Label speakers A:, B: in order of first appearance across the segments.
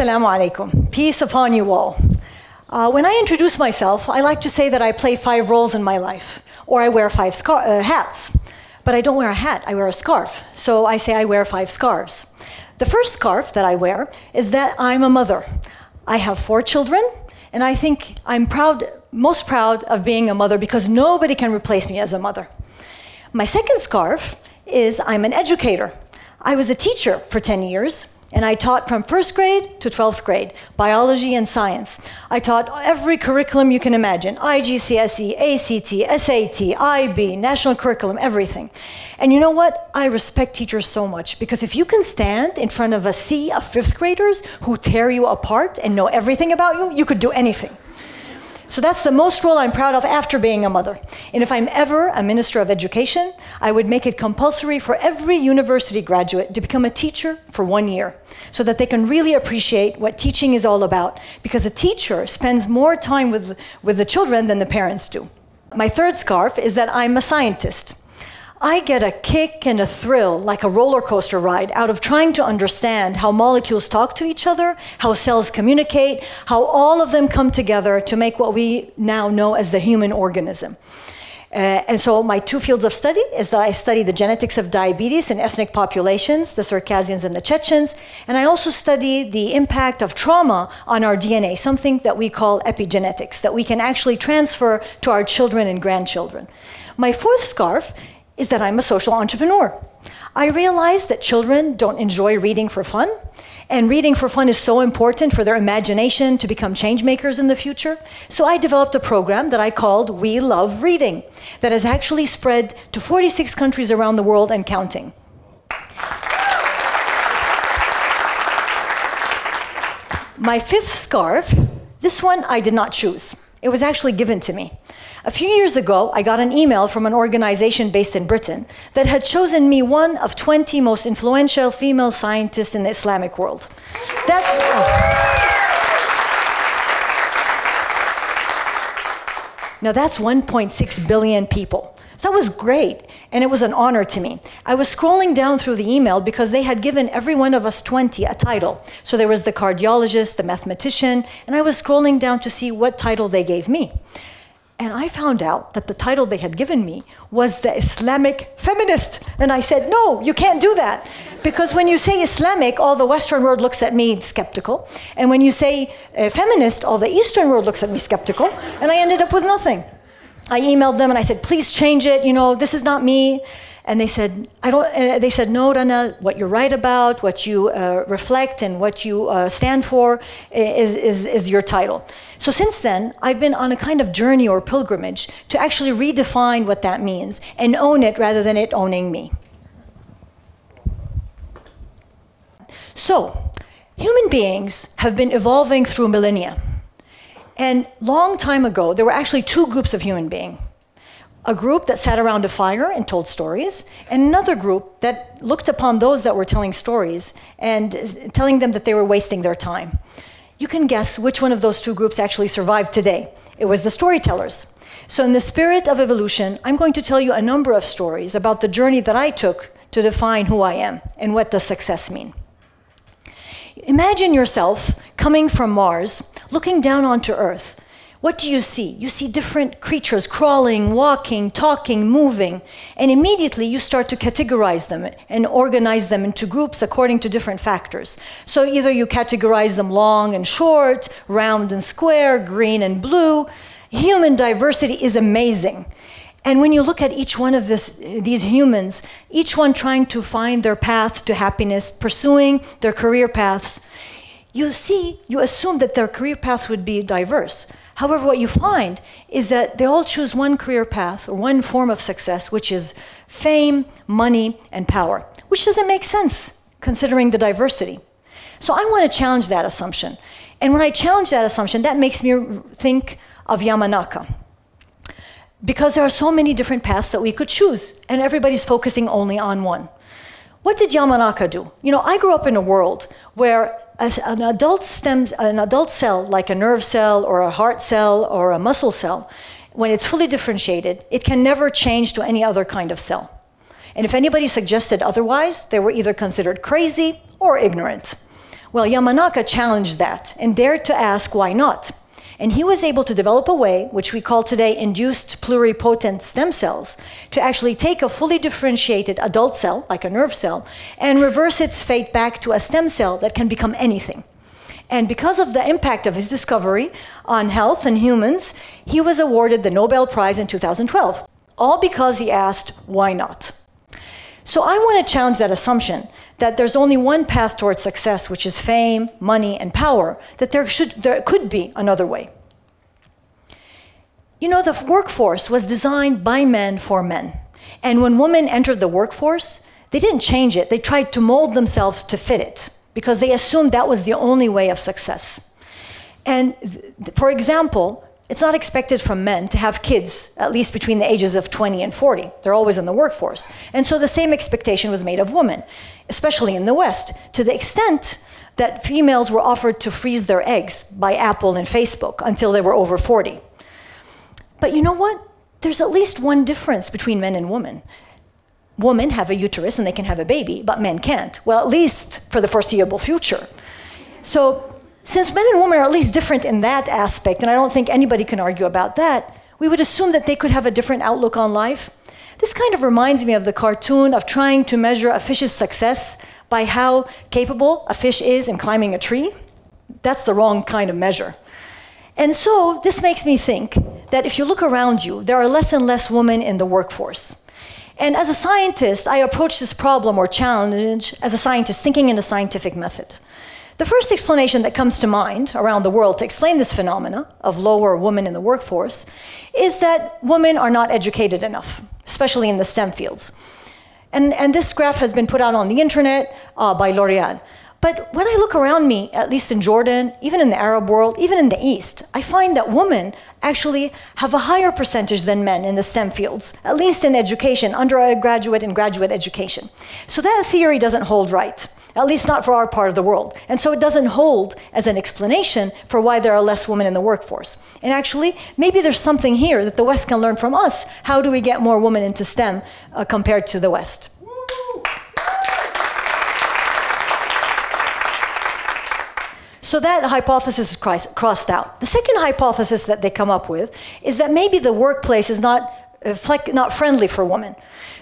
A: Assalamu alaikum. Peace upon you all. Uh, when I introduce myself, I like to say that I play five roles in my life, or I wear five uh, hats. But I don't wear a hat, I wear a scarf. So I say I wear five scarves. The first scarf that I wear is that I'm a mother. I have four children, and I think I'm proud, most proud of being a mother because nobody can replace me as a mother. My second scarf is I'm an educator. I was a teacher for 10 years, and I taught from first grade to 12th grade, biology and science. I taught every curriculum you can imagine IGCSE, ACT, SAT, IB, national curriculum, everything. And you know what? I respect teachers so much because if you can stand in front of a sea of fifth graders who tear you apart and know everything about you, you could do anything. So that's the most role I'm proud of after being a mother. And if I'm ever a minister of education, I would make it compulsory for every university graduate to become a teacher for one year so that they can really appreciate what teaching is all about because a teacher spends more time with, with the children than the parents do. My third scarf is that I'm a scientist. I get a kick and a thrill, like a roller coaster ride, out of trying to understand how molecules talk to each other, how cells communicate, how all of them come together to make what we now know as the human organism. Uh, and so my two fields of study is that I study the genetics of diabetes in ethnic populations, the Circassians and the Chechens, and I also study the impact of trauma on our DNA, something that we call epigenetics, that we can actually transfer to our children and grandchildren. My fourth scarf is that I'm a social entrepreneur. I realize that children don't enjoy reading for fun, and reading for fun is so important for their imagination to become change makers in the future. So I developed a program that I called We Love Reading that has actually spread to 46 countries around the world and counting. My fifth scarf, this one I did not choose. It was actually given to me. A few years ago, I got an email from an organization based in Britain that had chosen me one of 20 most influential female scientists in the Islamic world. That, oh. Now that's 1.6 billion people. So that was great, and it was an honor to me. I was scrolling down through the email because they had given every one of us 20 a title. So there was the cardiologist, the mathematician, and I was scrolling down to see what title they gave me. And I found out that the title they had given me was the Islamic feminist. And I said, no, you can't do that. Because when you say Islamic, all the Western world looks at me skeptical. And when you say uh, feminist, all the Eastern world looks at me skeptical. And I ended up with nothing. I emailed them and I said, please change it. You know, this is not me. And they said, I don't, they said, no, Rana, what you write about, what you uh, reflect, and what you uh, stand for is, is, is your title. So since then, I've been on a kind of journey or pilgrimage to actually redefine what that means and own it rather than it owning me. So, human beings have been evolving through millennia. And long time ago, there were actually two groups of human beings a group that sat around a fire and told stories, and another group that looked upon those that were telling stories and telling them that they were wasting their time. You can guess which one of those two groups actually survived today. It was the storytellers. So, in the spirit of evolution, I'm going to tell you a number of stories about the journey that I took to define who I am and what does success mean. Imagine yourself coming from Mars, looking down onto Earth, what do you see? You see different creatures crawling, walking, talking, moving, and immediately you start to categorize them and organize them into groups according to different factors. So either you categorize them long and short, round and square, green and blue. Human diversity is amazing. And when you look at each one of this, these humans, each one trying to find their path to happiness, pursuing their career paths, you see, you assume that their career paths would be diverse. However, what you find is that they all choose one career path or one form of success, which is fame, money, and power, which doesn't make sense considering the diversity. So I want to challenge that assumption. And when I challenge that assumption, that makes me think of Yamanaka. Because there are so many different paths that we could choose, and everybody's focusing only on one. What did Yamanaka do? You know, I grew up in a world where an adult stem, an adult cell, like a nerve cell or a heart cell or a muscle cell, when it's fully differentiated, it can never change to any other kind of cell. And if anybody suggested otherwise, they were either considered crazy or ignorant. Well, Yamanaka challenged that and dared to ask why not. And he was able to develop a way, which we call today induced pluripotent stem cells, to actually take a fully differentiated adult cell, like a nerve cell, and reverse its fate back to a stem cell that can become anything. And because of the impact of his discovery on health and humans, he was awarded the Nobel Prize in 2012. All because he asked, why not? So I want to challenge that assumption that there's only one path towards success, which is fame, money, and power, that there, should, there could be another way. You know, the workforce was designed by men for men. And when women entered the workforce, they didn't change it. They tried to mold themselves to fit it because they assumed that was the only way of success. And for example, it's not expected from men to have kids, at least between the ages of 20 and 40. They're always in the workforce. And so the same expectation was made of women, especially in the West, to the extent that females were offered to freeze their eggs by Apple and Facebook until they were over 40. But you know what? There's at least one difference between men and women. Women have a uterus and they can have a baby, but men can't. Well, at least for the foreseeable future. So since men and women are at least different in that aspect, and I don't think anybody can argue about that, we would assume that they could have a different outlook on life. This kind of reminds me of the cartoon of trying to measure a fish's success by how capable a fish is in climbing a tree. That's the wrong kind of measure. And so this makes me think that if you look around you, there are less and less women in the workforce. And as a scientist, I approach this problem or challenge as a scientist thinking in a scientific method. The first explanation that comes to mind around the world to explain this phenomena of lower women in the workforce is that women are not educated enough, especially in the STEM fields. And, and this graph has been put out on the internet uh, by L'Oreal. But when I look around me, at least in Jordan, even in the Arab world, even in the East, I find that women actually have a higher percentage than men in the STEM fields, at least in education, undergraduate and graduate education. So that theory doesn't hold right at least not for our part of the world. And so it doesn't hold as an explanation for why there are less women in the workforce. And actually, maybe there's something here that the West can learn from us. How do we get more women into STEM uh, compared to the West? So that hypothesis is crossed out. The second hypothesis that they come up with is that maybe the workplace is not, uh, not friendly for women.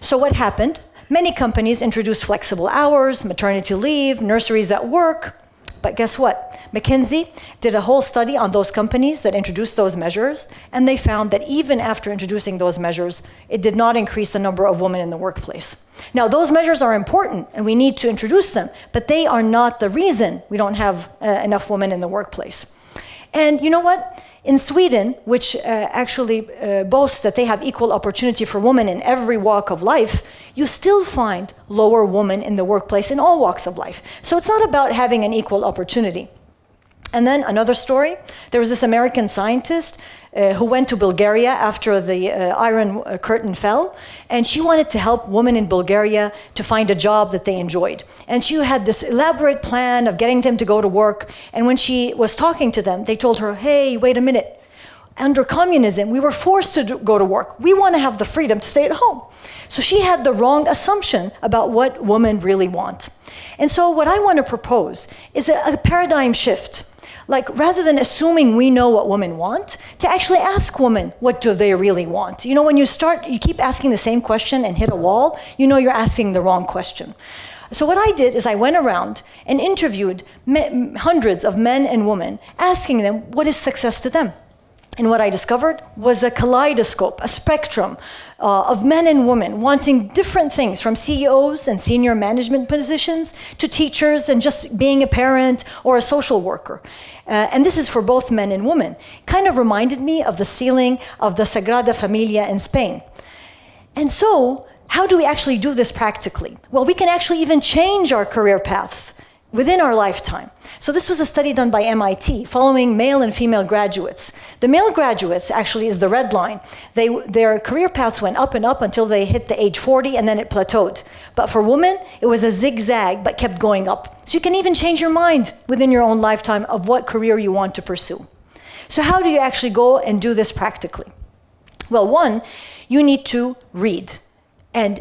A: So what happened? Many companies introduced flexible hours, maternity leave, nurseries at work. But guess what? McKinsey did a whole study on those companies that introduced those measures, and they found that even after introducing those measures, it did not increase the number of women in the workplace. Now, those measures are important, and we need to introduce them, but they are not the reason we don't have uh, enough women in the workplace. And you know what? In Sweden, which uh, actually uh, boasts that they have equal opportunity for women in every walk of life, you still find lower women in the workplace in all walks of life. So it's not about having an equal opportunity. And then another story there was this American scientist uh, who went to Bulgaria after the uh, Iron uh, Curtain fell, and she wanted to help women in Bulgaria to find a job that they enjoyed. And she had this elaborate plan of getting them to go to work. And when she was talking to them, they told her, hey, wait a minute. Under communism, we were forced to go to work. We want to have the freedom to stay at home. So she had the wrong assumption about what women really want. And so, what I want to propose is a, a paradigm shift like rather than assuming we know what women want to actually ask women what do they really want? You know when you start you keep asking the same question and hit a wall you know you're asking the wrong question. So what i did is i went around and interviewed hundreds of men and women asking them what is success to them and what I discovered was a kaleidoscope, a spectrum uh, of men and women wanting different things from CEOs and senior management positions to teachers and just being a parent or a social worker. Uh, and this is for both men and women. Kind of reminded me of the ceiling of the Sagrada Familia in Spain. And so, how do we actually do this practically? Well, we can actually even change our career paths within our lifetime. So this was a study done by MIT following male and female graduates. The male graduates actually is the red line. They, their career paths went up and up until they hit the age 40 and then it plateaued. But for women, it was a zigzag but kept going up. So you can even change your mind within your own lifetime of what career you want to pursue. So how do you actually go and do this practically? Well, one, you need to read and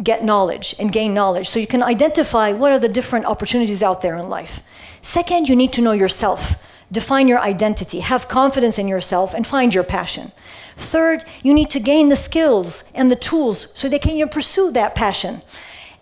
A: get knowledge and gain knowledge so you can identify what are the different opportunities out there in life. Second, you need to know yourself. Define your identity, have confidence in yourself, and find your passion. Third, you need to gain the skills and the tools so that can pursue that passion.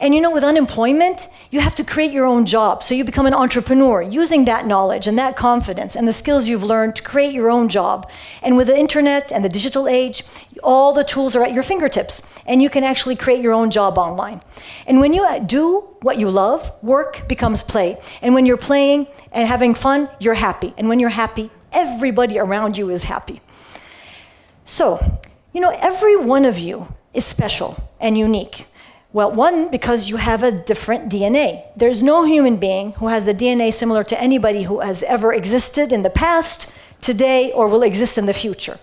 A: And you know, with unemployment, you have to create your own job. So you become an entrepreneur using that knowledge and that confidence and the skills you've learned to create your own job. And with the internet and the digital age, all the tools are at your fingertips and you can actually create your own job online. And when you uh, do what you love, work becomes play. And when you're playing and having fun, you're happy. And when you're happy, everybody around you is happy. So, you know, every one of you is special and unique. Well, one, because you have a different DNA. There's no human being who has a DNA similar to anybody who has ever existed in the past, today, or will exist in the future.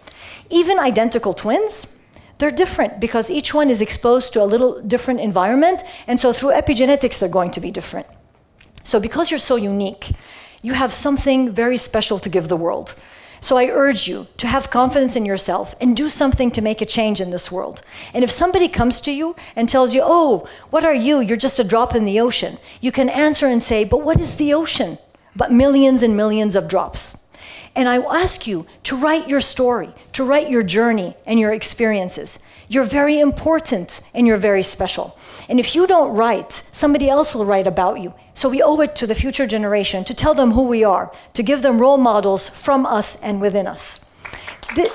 A: Even identical twins, they're different because each one is exposed to a little different environment, and so through epigenetics, they're going to be different. So, because you're so unique, you have something very special to give the world. So I urge you to have confidence in yourself and do something to make a change in this world. And if somebody comes to you and tells you, oh, what are you? You're just a drop in the ocean. You can answer and say, but what is the ocean? But millions and millions of drops. And I will ask you to write your story, to write your journey and your experiences. You're very important and you're very special. And if you don't write, somebody else will write about you. So we owe it to the future generation to tell them who we are, to give them role models from us and within us. The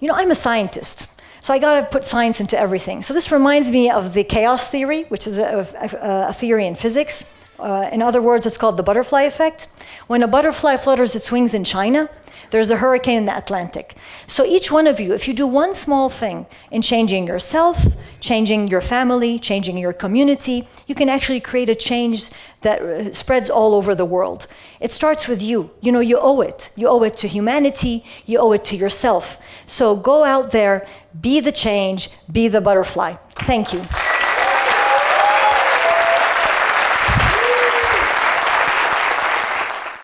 A: you know, I'm a scientist. So I got to put science into everything. So this reminds me of the chaos theory, which is a, a, a theory in physics. Uh, in other words, it's called the butterfly effect. When a butterfly flutters its wings in China, there's a hurricane in the Atlantic. So each one of you, if you do one small thing in changing yourself, changing your family, changing your community, you can actually create a change that uh, spreads all over the world. It starts with you. You know, you owe it. You owe it to humanity, you owe it to yourself. So go out there, be the change, be the butterfly. Thank you.